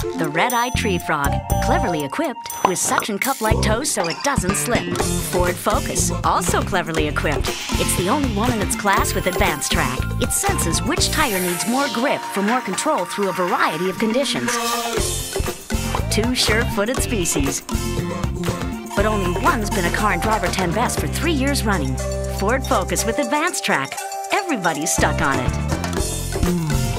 The red-eyed tree frog, cleverly equipped with suction cup-like toes so it doesn't slip. Ford Focus, also cleverly equipped. It's the only one in its class with AdvanceTrac. It senses which tire needs more grip for more control through a variety of conditions. Two sure-footed species. But only one's been a car and driver 10 best for three years running. Ford Focus with AdvanceTrac. Everybody's stuck on it.